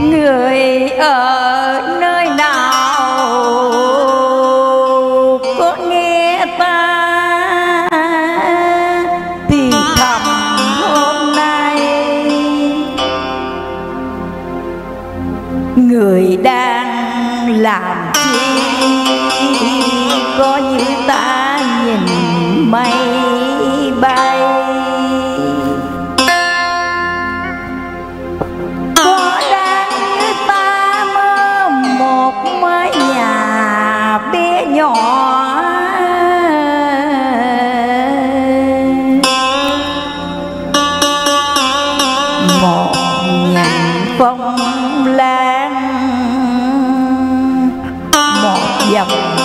người ở nơi nào có nghe ta thì thầm hôm nay? Người đang làm có như ta nhìn mây bay. Có đang như ta mơ một mái nhà bé nhỏ. Một nhành phong lan. Một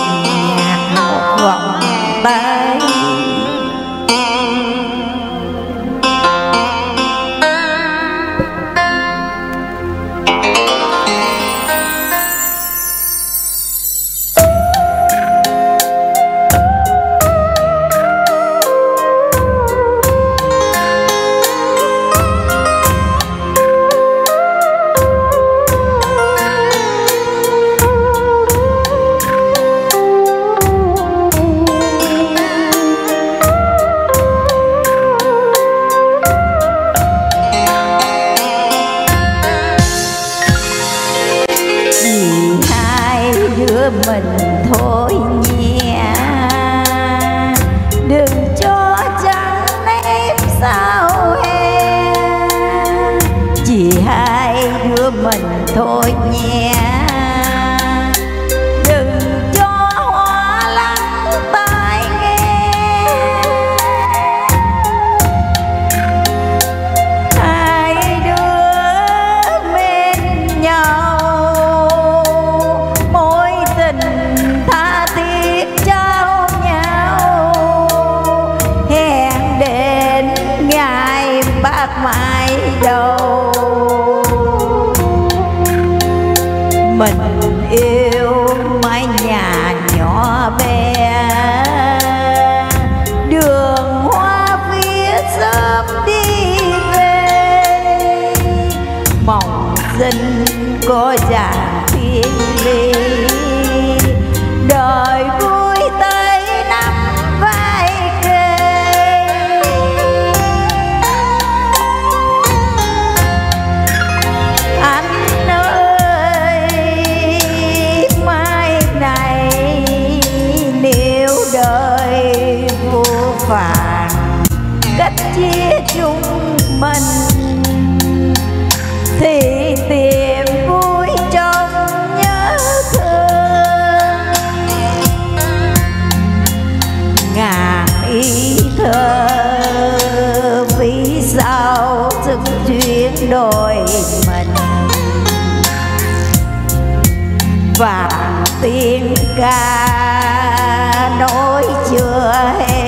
mình thôi nhé. Đừng cho chẳng nếp sao he chỉ hai đứa mình thôi nhé. Mình yêu mái nhà nhỏ bé. Đường hoa phía sớm đi về. Mộng dân có già thiên lý mình. Thì tìm vui trong nhớ thương. Ngàn ý thơ vì sao thực chuyển đổi mình. Và tiếng ca nói chưa hết.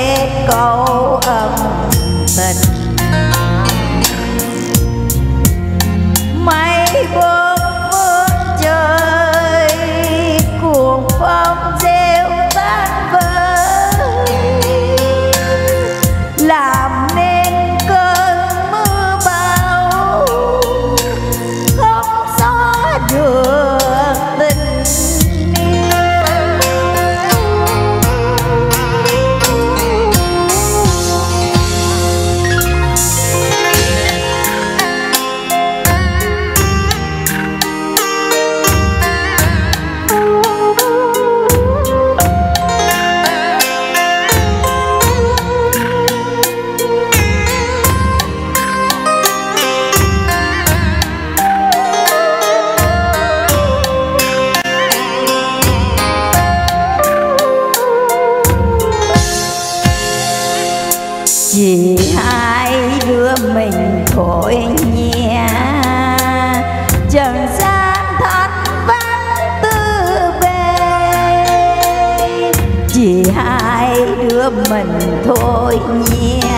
Mình thôi nhé.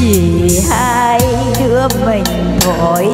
chỉ hai đứa mình mỗi